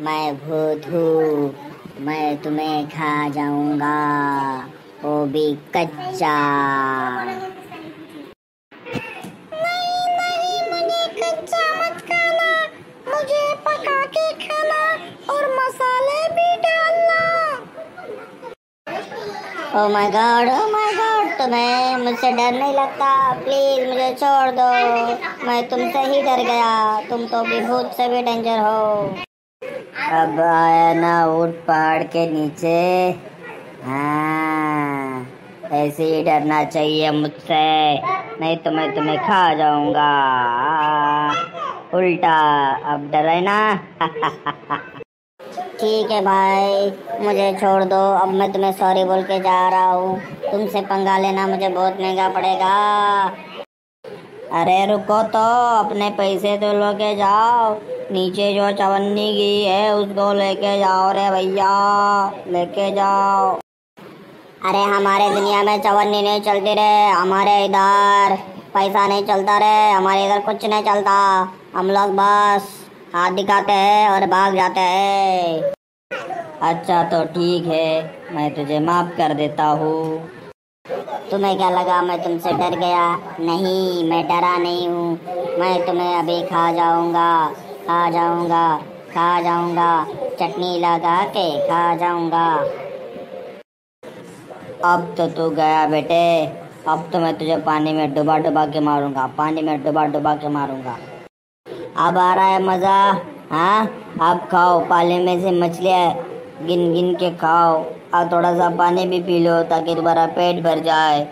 मैं भूत हूँ मैं तुम्हें खा जाऊँगा वो भी कच्चा। मुझे पका के खाना और मसाले तुम्हें मुझसे डर नहीं लगता। प्लीज़ मुझे छोड़ दो। मैं तुमसे ही डर गया। तुम तो भी भूत से भी डेंजर हो। अब आया ना ऊट पहाड़ के नीचे। हाँ ऐसे ही डरना चाहिए मुझसे। नहीं तो मैं तुम्हें खा जाऊँगा। उल्टा, अब डरे ना। ठीक है भाई, मुझे छोड़ दो। अब मैं तुम्हें सॉरी बोल के जा रहा हूँ। तुमसे पंगा लेना मुझे बहुत महँगा पड़ेगा। अरे रुको तो अपने पैसे तो लेके जाओ। नीचे जो चवन्नी की है, उसको लेके जाओ रे भैया, लेके जाओ। अरे हमारे दुनिया में चवन्नी नहीं चलती रे, हमारे इधर पैसा नहीं चलता रे, हमारे इधर कुछ नहीं चलता। हम लोग बस हाथ दिखाते हैं और भाग जाते हैं। अच्छा तो ठीक है, मैं तुझे माफ़ कर देता हूँ। तुम्हें क्या लगा मैं तुमसे डर गया? नहीं, मैं डरा नहीं हूँ। मैं तुम्हें अभी खा जाऊँगा खा जाऊँगा खा जाऊँगा। चटनी लगा के खा जाऊँगा। अब तो तू गया बेटे। अब तो मैं तुझे पानी में डुबा डुबा के मारूँगा, पानी में डुबा डुबा के मारूँगा। अब आ रहा है मज़ा हाँ? अब खाओ, पाले में से मछलियाँ। गिन गिन के खाओ। और थोड़ा सा पानी भी पी लो ताकि तुम्हारा पेट भर जाए।